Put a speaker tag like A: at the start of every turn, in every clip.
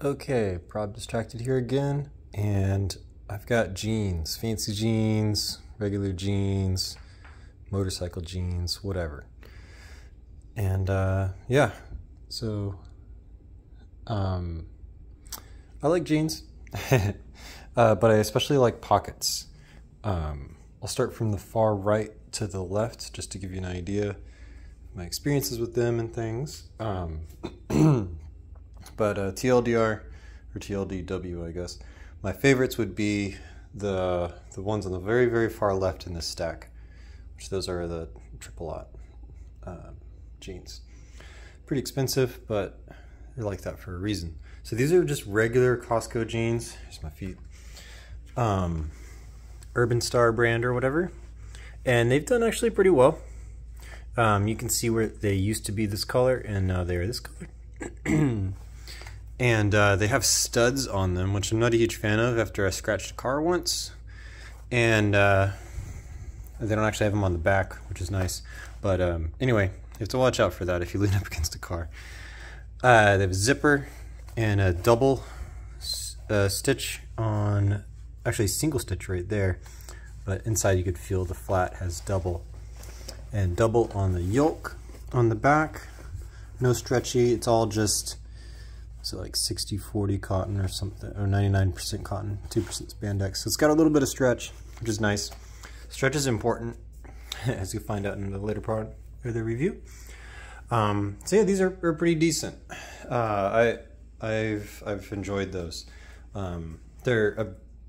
A: Okay, Prob Distracted here again, and I've got jeans, fancy jeans, regular jeans, motorcycle jeans, whatever. And uh, yeah, so um, I like jeans, uh, but I especially like pockets. Um, I'll start from the far right to the left just to give you an idea of my experiences with them and things. Um, but uh, TLDR or TLDW, I guess. My favorites would be the the ones on the very very far left in this stack, which those are the triple aught uh, jeans. Pretty expensive, but they're like that for a reason. So these are just regular Costco jeans. Here's my feet. Um, Urban Star brand or whatever, and they've done actually pretty well. Um, you can see where they used to be this color, and now they're this color. and uh, they have studs on them, which I'm not a huge fan of. After I scratched a car once, and uh, they don't actually have them on the back, which is nice. But um, anyway, you have to watch out for that if you lean up against a car. Uh, they have a zipper and a double uh, stitch on, actually single stitch right there, but inside you could feel the flat has double. And double on the yoke on the back. No stretchy, it's all just so like 60 40 cotton or something or 99% cotton 2% spandex. So it's got a little bit of stretch which is nice. Stretch is important as you find out in the later part of the review. Um, so yeah these are, are pretty decent. Uh, I I've I've enjoyed those. Um, they're a,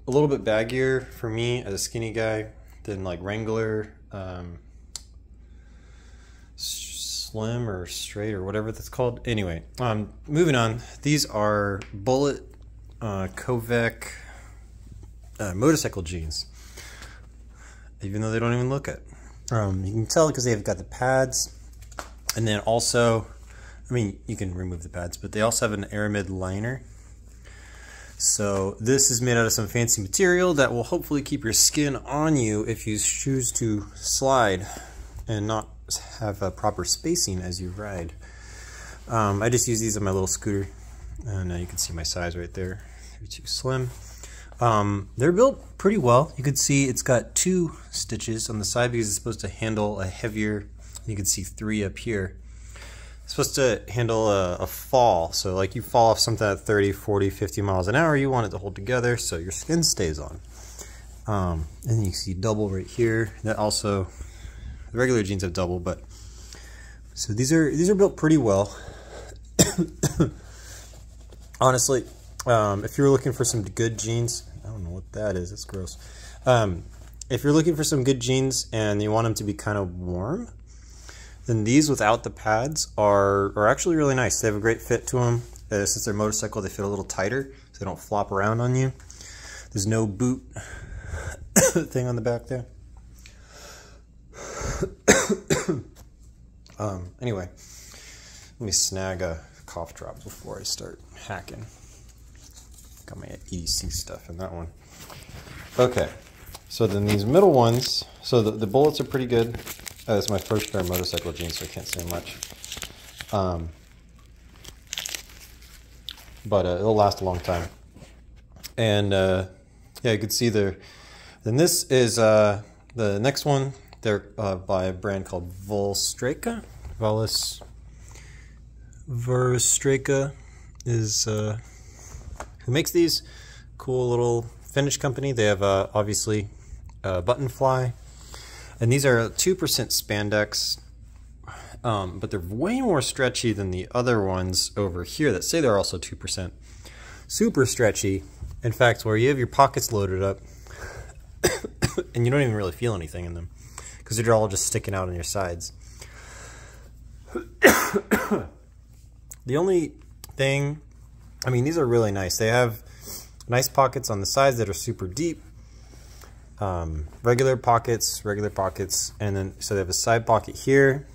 A: a, little bit baggier for me as a skinny guy than like Wrangler. Um, slim or straight or whatever that's called. Anyway, um, moving on. These are Bull-It uh, uh, motorcycle jeans. Even though they don't even look it. Um, you can tell because they've got the pads. And then also, I mean, you can remove the pads, but they also have an aramid liner. So this is made out of some fancy material that will hopefully keep your skin on you if you choose to slide and not have a proper spacing as you ride. Um, I just use these on my little scooter, and uh, you can see my size right there. They're too slim. Um, they're built pretty well. You can see it's got two stitches on the side because it's supposed to handle a heavier, you can see three up here. It's supposed to handle a, a, fall. So like you fall off something at 30, 40, 50 miles an hour, you want it to hold together so your skin stays on. Um, and you see double right here. That also the regular jeans have double, but so these are these are built pretty well. Honestly, um, if you're looking for some good jeans, I don't know what that is. It's gross. Um, if you're looking for some good jeans and you want them to be kind of warm, then these without the pads are are actually really nice. They have a great fit to them. Uh, since they're motorcycle, they fit a little tighter, so they don't flop around on you. There's no boot thing on the back there. Um, anyway, let me snag a cough drop before I start hacking. Got my EDC stuff in that one. Okay, so then these middle ones, so the, the Bull-Its are pretty good. Uh, it's my first pair of motorcycle jeans, so I can't say much. Um, but uh, it'll last a long time. And uh, yeah, you can see there. Then this is uh, the next one they're uh, by a brand called. Valis Verstreka is uh, who makes these. Cool little Finnish company. They have uh, obviously button fly. And these are 2% spandex, um, but they're way more stretchy than the other ones over here that say they're also 2%. Super stretchy. In fact, where you have your pockets loaded up and you don't even really feel anything in them because they're all just sticking out on your sides. the only thing, I mean, these are really nice. They have nice pockets on the sides that are super deep. Um, regular pockets, regular pockets, and then so they have a side pocket here,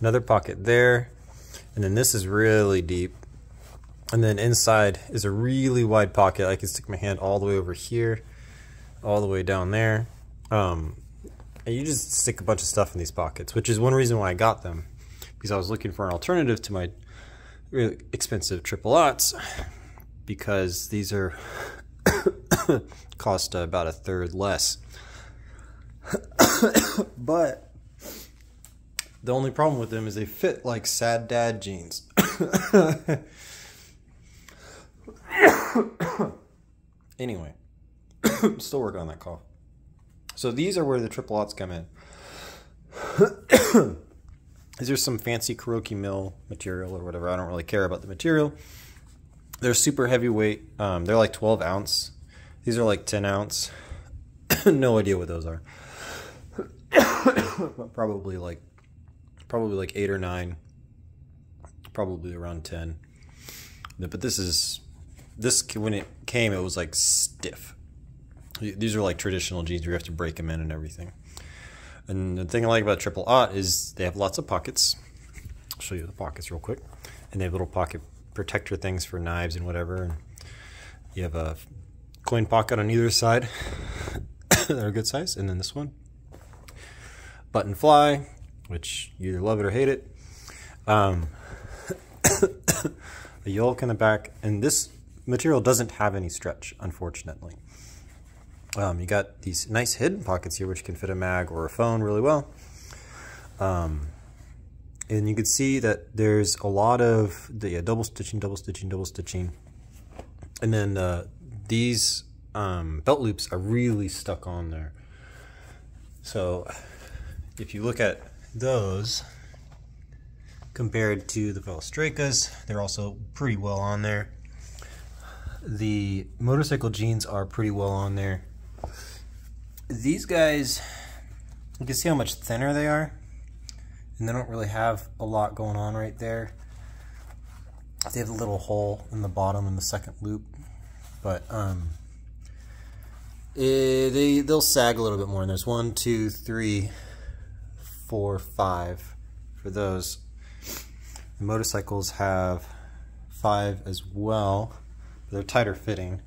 A: another pocket there, and then this is really deep. And then inside is a really wide pocket. I can stick my hand all the way over here, all the way down there. Um, and you just stick a bunch of stuff in these pockets, which is one reason why I got them. Because I was looking for an alternative to my really expensive triple aughts. because these are cost about a third less. but the only problem with them is they fit like sad dad jeans. anyway, still working on that cough. So these are where the triple aughts come in. these are some fancy Kuroki mill material or whatever. I don't really care about the material. They're super heavyweight. Um, they're like 12 ounce. These are like 10 ounce. no idea what those are. probably like probably like eight or nine. Probably around 10. But this is this when it came, it was like stiff. These are like traditional jeans where you have to break them in and everything. And the thing I like about Triple Aught is they have lots of pockets. I'll show you the pockets real quick. And they have little pocket protector things for knives and whatever. And you have a coin pocket on either side. They're a good size. And then this one. Button fly, which you either love it or hate it. Um, a yoke in the back. And this material doesn't have any stretch, unfortunately. Um, you got these nice hidden pockets here, which can fit a mag or a phone really well. Um, and you can see that there's a lot of the yeah, double stitching, double stitching, double stitching. And then uh, these um, belt loops are really stuck on there. So if you look at those compared to the Velostricas, they're also pretty well on there. The motorcycle jeans are pretty well on there these guys, you can see how much thinner they are. And they don't really have a lot going on right there. They have a little hole in the bottom in the second loop. But um, it, eh, they, they'll sag a little bit more. And there's one, two, three, four, five for those. The motorcycles have five as well. They're tighter fitting.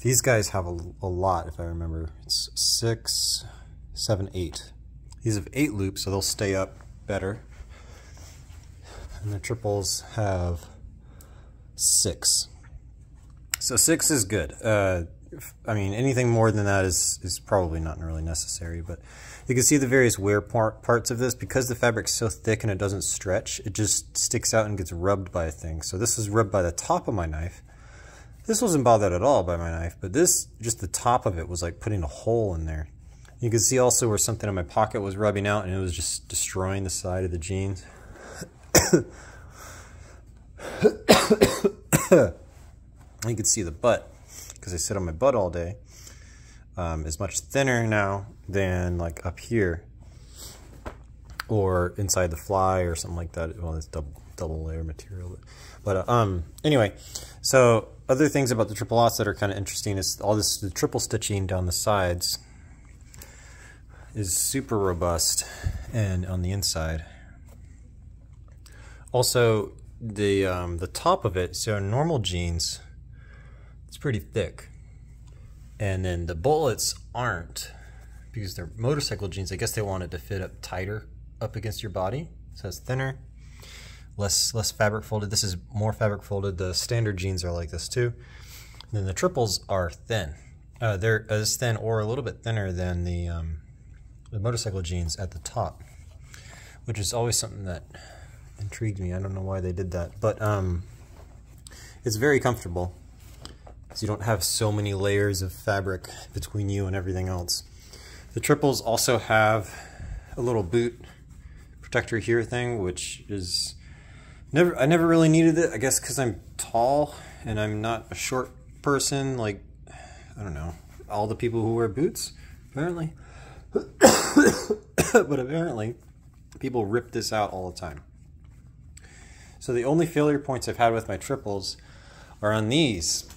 A: These guys have a, a lot, if I remember. It's six, seven, eight. These have eight loops, so they'll stay up better. And the triples have six. So six is good. Uh, I mean, anything more than that is, is probably not really necessary, but you can see the various wear part, parts of this. Because the fabric's so thick and it doesn't stretch, it just sticks out and gets rubbed by a thing. So this is rubbed by the top of my knife. This wasn't bothered at all by my knife, but this, just the top of it was like putting a hole in there. You can see also where something in my pocket was rubbing out and it was just destroying the side of the jeans. you can see the butt, because I sit on my butt all day, um, is much thinner now than like up here or inside the fly or something like that. Well, it's double, double layer material. But, but uh, um, anyway, so other things about the triple aughts that are kind of interesting is all this the triple stitching down the sides is super robust and on the inside. Also, the um, the top of it, so normal jeans, it's pretty thick, and then the Bull-Its aren't because they're motorcycle jeans. I guess they wanted to fit up tighter up against your body, so it's thinner less less fabric folded. This is more fabric folded. The standard jeans are like this too. And then the triples are thin. Uh, they're as thin or a little bit thinner than the um, the motorcycle jeans at the top, which is always something that intrigued me. I don't know why they did that, but um, it's very comfortable. So you don't have so many layers of fabric between you and everything else. The triples also have a little boot protector here thing, which is Never, I never really needed it. I guess because I'm tall and I'm not a short person. Like, I don't know, all the people who wear boots, apparently. but apparently, people rip this out all the time. So the only failure points I've had with my triples are on these,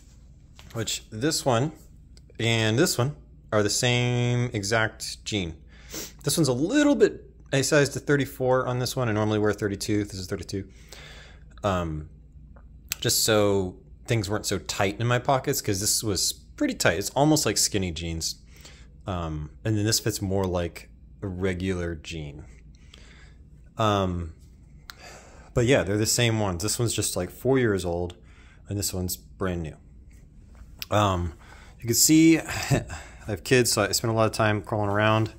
A: which this one and this one are the same exact jean. This one's a little bit I sized to 34 on this one. I normally wear 32. This is 32. Um, just so things weren't so tight in my pockets because this was pretty tight. It's almost like skinny jeans. Um, and then this fits more like a regular jean. Um, but yeah, they're the same ones. This one's just like four years old. and this one's brand new. Um, you can see I have kids, so I spend a lot of time crawling around.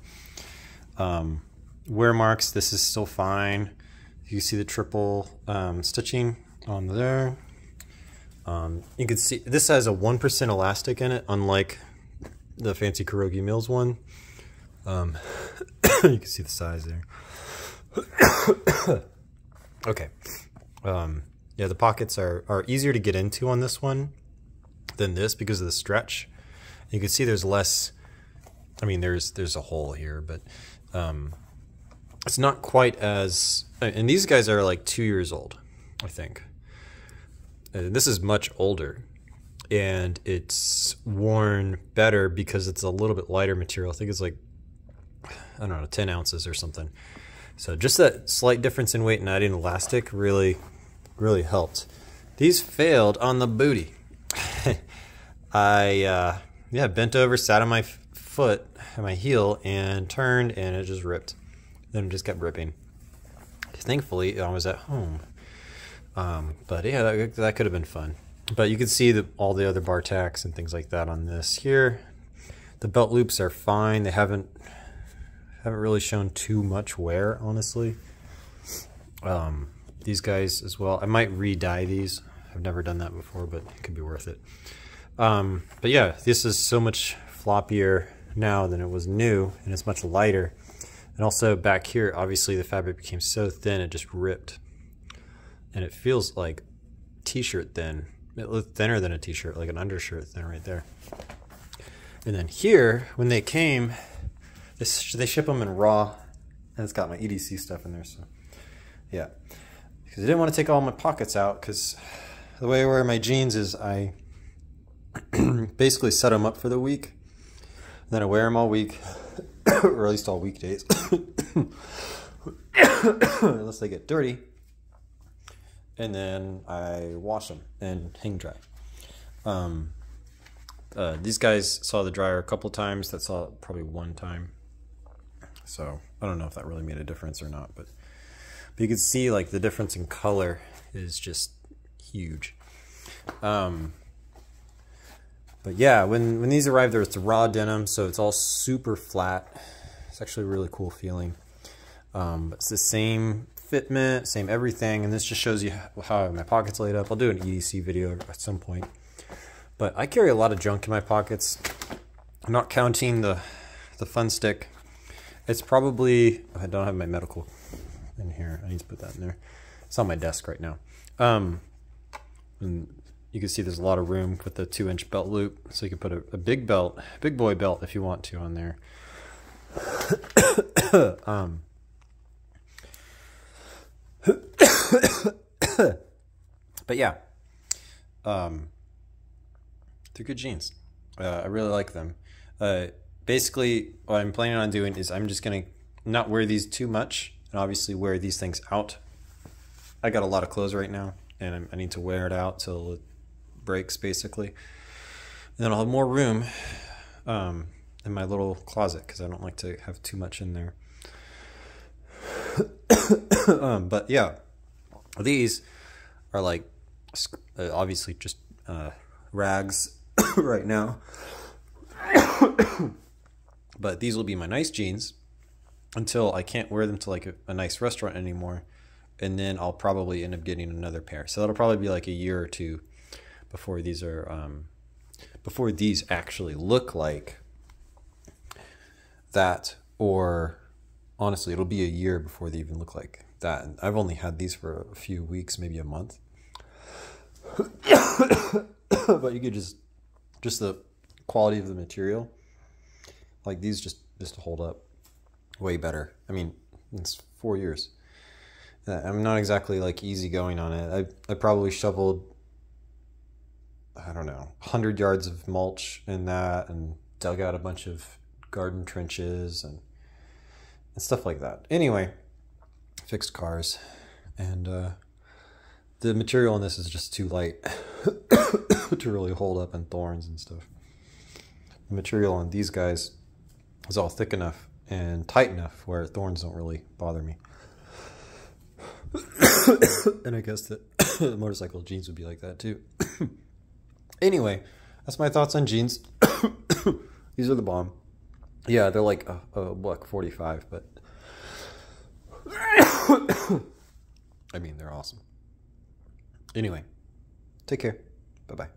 A: Um, wear marks, this is still fine. You see the triple um, stitching on there. Um, you can see this has a 1% elastic in it, unlike the fancy Kuroki Mills one. Um, you can see the size there. okay. Um, yeah, the pockets are, are easier to get into on this one than this because of the stretch. You can see there's less, I mean, there's there's a hole here, but um, it's not quite as, and these guys are like two years old, I think. And this is much older and it's worn better because it's a little bit lighter material. I think it's like, I don't know, 10 ounces or something. So just that slight difference in weight and adding elastic really, really helped. These failed on the booty. I, uh, yeah, bent over, sat on my foot, my heel, and turned, and it just ripped. Then it just kept ripping. Thankfully, I was at home. Um, but yeah, that, that could have been fun. But you can see the, all the other bar tacks and things like that on this here. The belt loops are fine. They haven't haven't really shown too much wear, honestly. Um, these guys as well. I might re-dye these. I've never done that before, but it could be worth it. Um, but yeah, this is so much floppier now than it was new, and it's much lighter. And also back here, obviously the fabric became so thin it just ripped. And it feels like t-shirt thin. It looked thinner than a t-shirt, like an undershirt thin right there. And then here, when they came, they, they ship them in raw, and it's got my EDC stuff in there. So, yeah, because I didn't want to take all my pockets out. Because the way I wear my jeans is I basically set them up for the week, then I wear them all week, or at least all weekdays, unless they get dirty. And then I wash them and hang dry. Um, uh, these guys saw the dryer a couple times. That saw probably one time. So I don't know if that really made a difference or not, but but you can see like the difference in color is just huge. Um, but yeah, when when these arrive, there it's raw denim, so it's all super flat. It's actually a really cool feeling. Um, it's the same fitment, same everything, and this just shows you how my pockets laid up. I'll do an EDC video at some point. But I carry a lot of junk in my pockets. I'm not counting the the fun stick it's probably, I don't have my medical in here. I need to put that in there. It's on my desk right now. Um, and you can see there's a lot of room with the two inch belt loop. So you can put a, a big belt, big boy belt if you want to on there. um, but yeah, um, they're good jeans. Uh, I really like them. Uh, basically what I'm planning on doing is I'm just going to not wear these too much and obviously wear these things out. I got a lot of clothes right now and I need to wear it out till breaks basically. And then I'll have more room um, in my little closet because I don't like to have too much in there. um, but yeah, these are like uh, obviously just uh, rags right now. But these will be my nice jeans until I can't wear them to like a, a nice restaurant anymore. And then I'll probably end up getting another pair. So that'll probably be like a year or two before these are um, before these actually look like that or honestly it'll be a year before they even look like that and i've only had these for a few weeks maybe a month but you could just just the quality of the material like these just just hold up way better. I mean, it's four years. Uh, I'm not exactly like easy going on it. I I probably shoveled I don't know, 100 yards of mulch in that and dug out a bunch of garden trenches and, and stuff like that. Anyway, fixed cars and uh, the material on this is just too light to really hold up in thorns and stuff. The material on these guys is all thick enough and tight enough where thorns don't really bother me. and I guess that motorcycle jeans would be like that too. Anyway, that's my thoughts on jeans. These are the bomb. Yeah, they're like a, a buck forty-five, but I mean they're awesome. Anyway, take care. Bye bye.